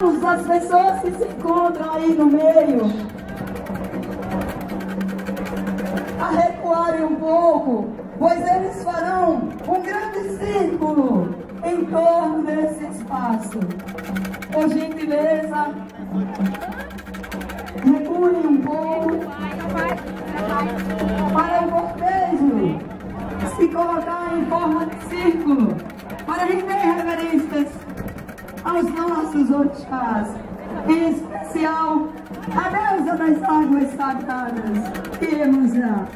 as pessoas que se encontram aí no meio a recuarem um pouco, pois eles farão um grande círculo em torno desse espaço. Por gentileza, recuem um pouco para o cortejo se colocar em forma de círculo para render reverências aos nossos orixás, em especial a deusa das águas sagradas, Iemanjá.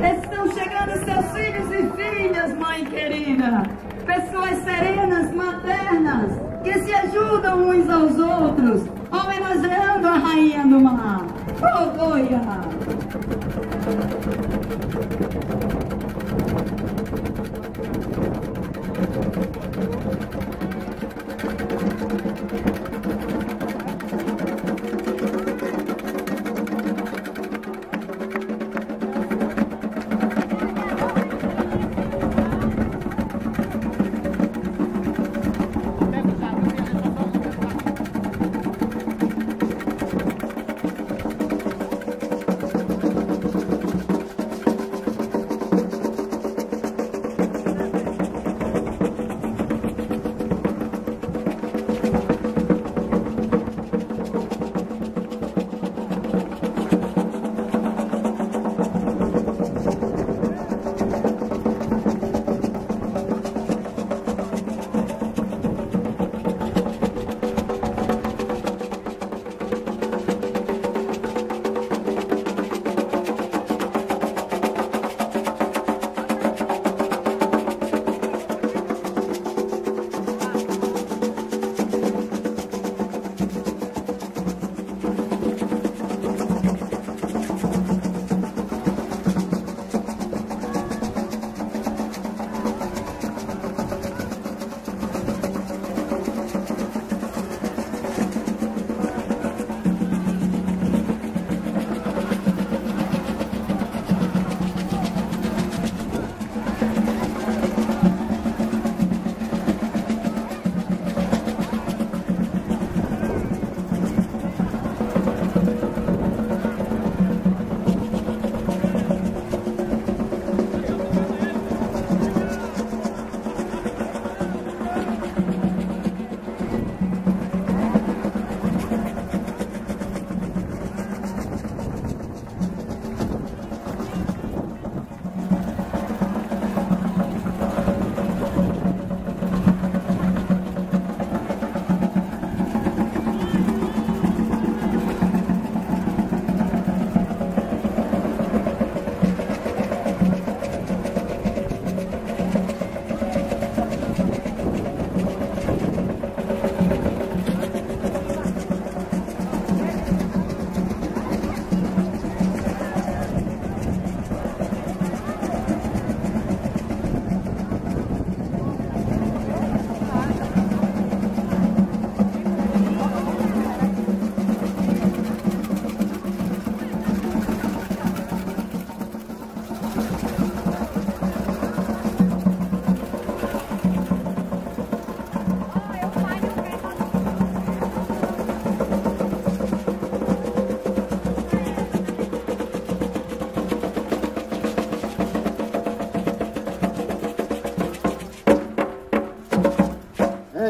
Estão chegando seus filhos e filhas, mãe querida. Pessoas serenas, maternas, que se ajudam uns aos outros, a rainha do mar. Ogoia!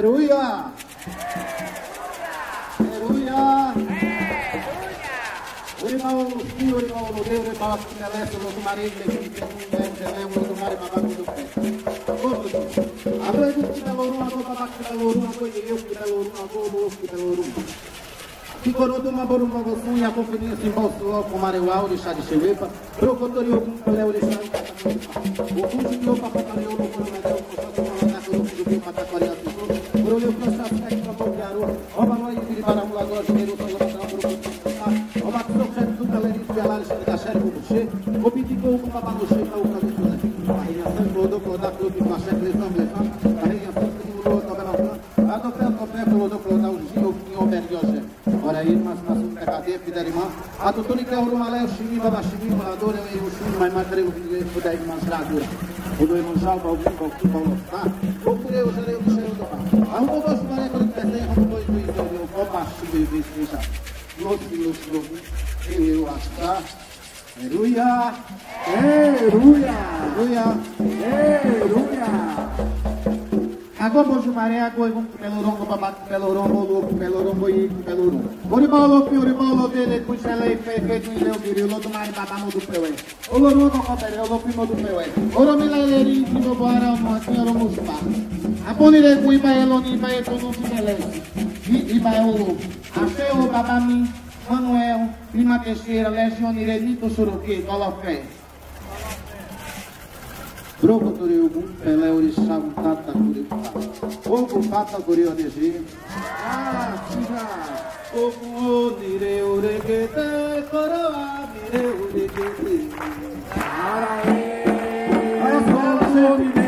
Aleluia! Aleluia! Tumari, mabak udu pe. Ako itu kita loru, ako babak kita loru, ako iyo kita loru, ako ubu kita loru. Kikono tu maboru mago sunha, ako fininho simbol suo, kumare wa orixá de Xewepa, procotori okum pele orixá, o lokuno medeu, kosoto malaka, yo kudu matakwari atuko, Brolio Costa Técnica Bolgaro, Oba Noi de Baramula agora de Meru Sangro da Grupo Oba Projet do Galeria de Alares da Série Bubuche, o Piticou com Babaluche para o Cabeçula. Aí a São Clodo Cloda Clube com a Chefe Lesão Lesão, aí a São Clodo Cloda Bela a do Pé do Pé Clodo Cloda o Gino Pinho Bergioje. Ora aí, mas mas Atutunika urumale shimi baba shimi maladore e ushimi mai matre o que puder de masradura. O do evangelho para o que para o que para o tá. O que eu serei o que serei o do tá. A um dos mare para que tem como dois dois dois o copa shimi de deixa. Los los los e eu tá. Agora vou chamar para louco pelorongo e pelorongo. Oribalo pi oribalo dele puxela e fefe do ileu biri lo do mari baba mo do pewe. Oloru ko ko pere lo pi mo do pewe. Oro mi la leri ti mo bara mo senhor mo suba. Aponi re ku iba elo ni iba e tono ti ele. Iba e o Achei o baba mi Manuel, prima terceira, legione Renito Suruki, Colofé. Broco Turiugu, Pelé Orixá, Tata Curipá. Ogo Pata Curionesi. Ah, Tira. Ogo Nire Urequete, Coroa, Nire Urequete. Araê. Ogo Nire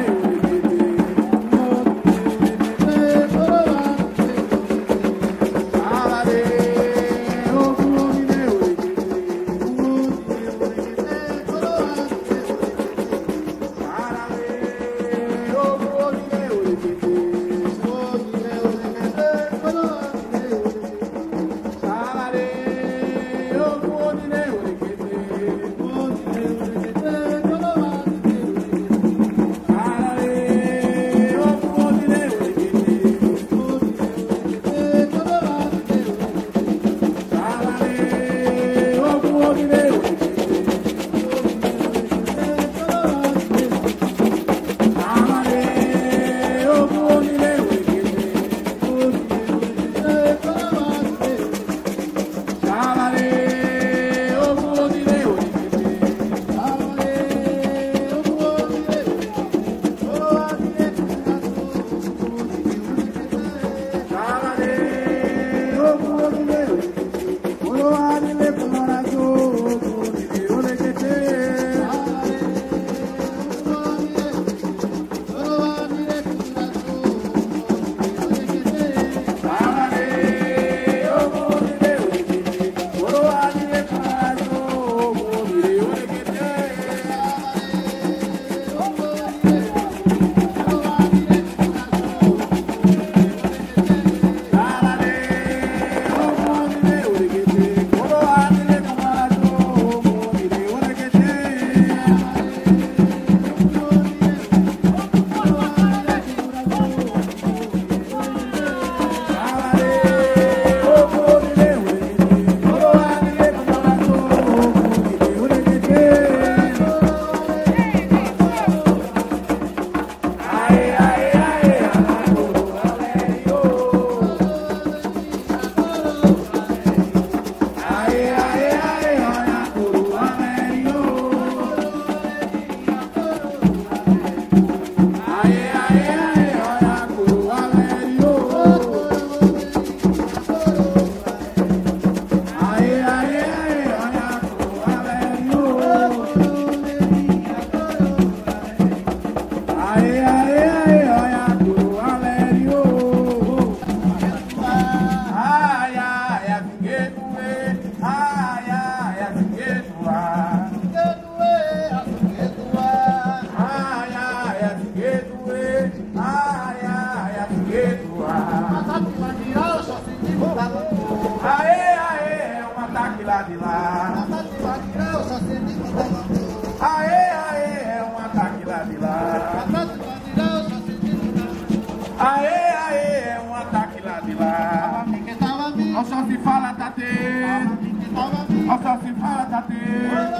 Nossa Senhora da Deus.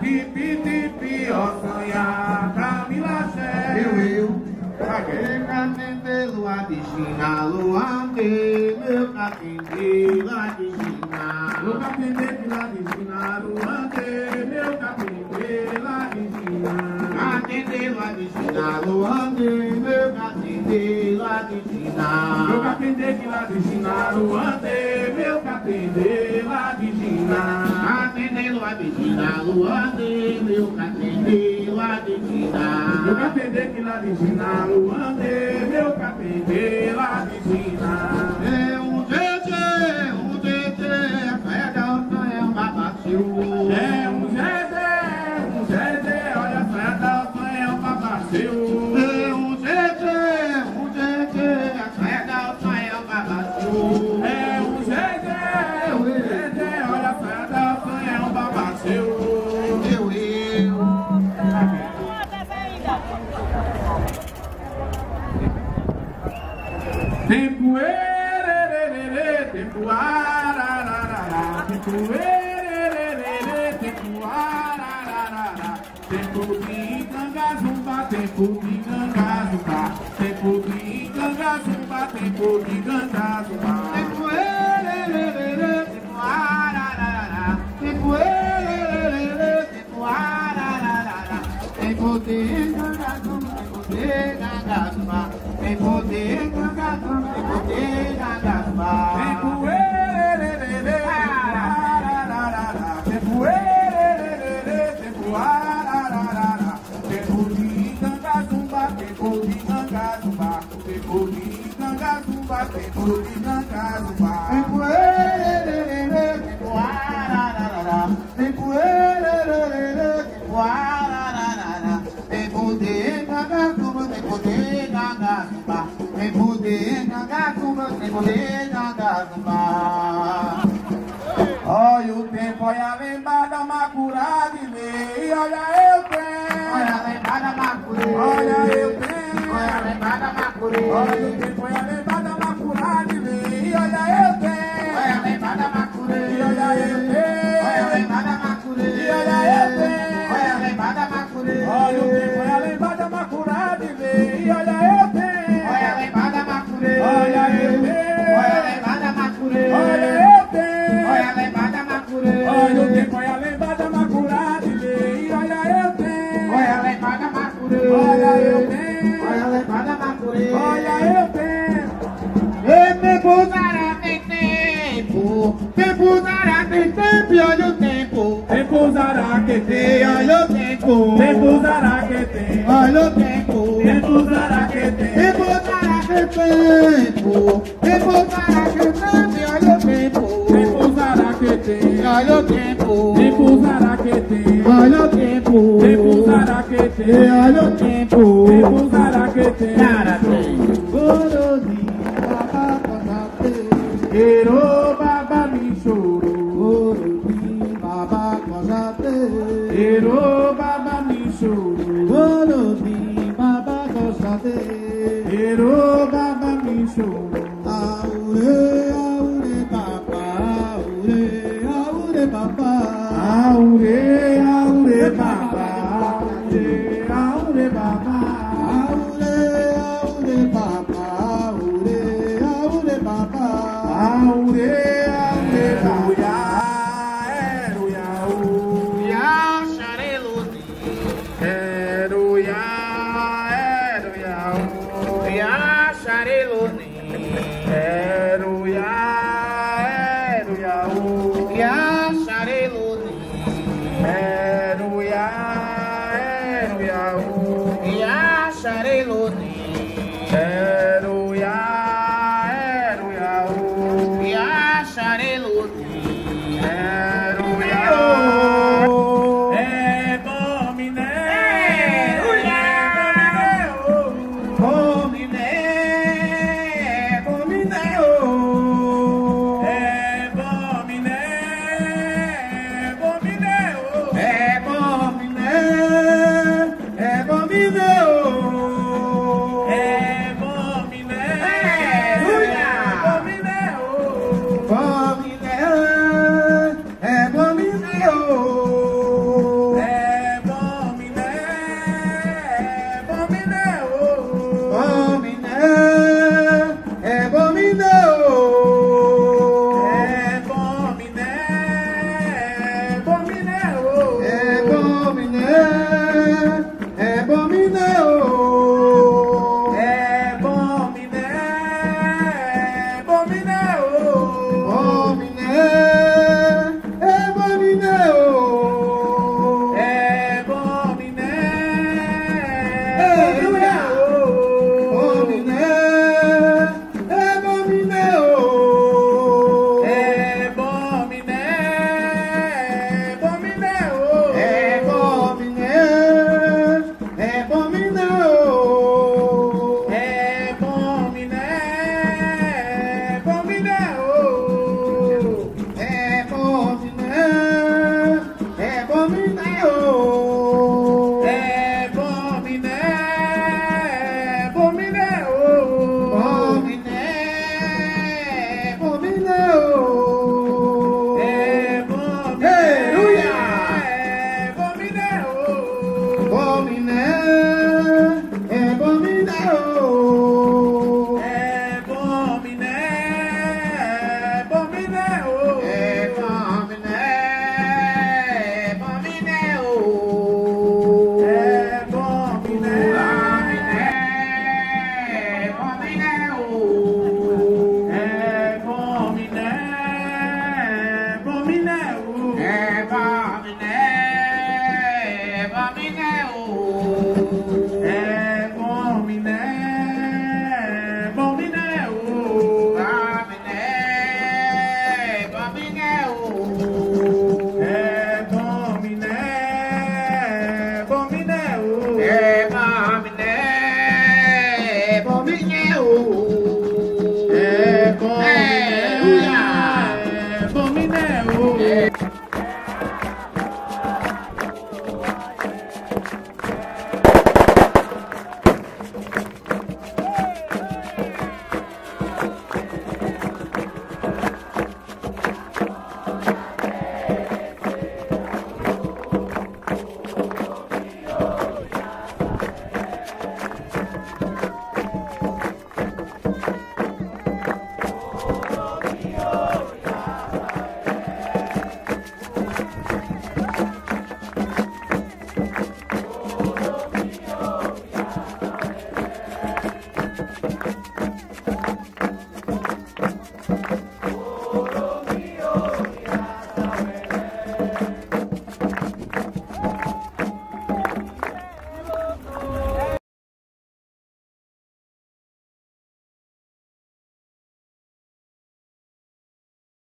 Tipi, tipi, ó sonha, Camila Xé. Eu, eu, paguei catende, lua de China, lua de, meu catende, lua de China. Lua catende, lá de China, lua de, meu catende, lá de China. Catende, lua de China, lua de, meu catende, lua de China. Meu catende, lá de China, lua de, meu catende, lá de China. Catende, lua de China, lua de, meu de China. Meu lá de China, arararará, tempo erererê, tempo arararará, tempo de ganga zumba, tempo de ganga zumba, tempo de ganga zumba, tempo de ganga zumba. Tempo erererê, tempo arararará, tempo erererê, tempo arararará. Tempo de gangazuma, tempo de gangazuma, tempo de gangazuma, tempo de gangazuma. Tempo erererê, tempo de gangazuma. Olha o tempo, olha a lembada macurada e lei, olha eu tenho, Olha a lembada macurê, olha eu tenho. olha a lembada macurê, Olha o tempo, olha a lembada macurada e lei, olha eu tenho. olha a lembada macurê, E olha eu tenho. olha a lembada macurê, E olha eu tenho. olha a lembada macurê, Olha o tempo, tempo, tempo dará tem tempo, e olha o tempo, Tempo zará que e tem, olha o tempo, tempo zará que tem, olha o tempo, tempo zará que tem. tempo dará que tempo, tempo dará que tempo, e olha o tempo, Tempo zará que e tem, olha o tempo, tempo zará que tem, olha o tempo, tempo zará que e tem, olha o tempo, tempo zará que tem. Tem. show, follow me, Baba Gosade, Hero Baba me show. Marilone. É.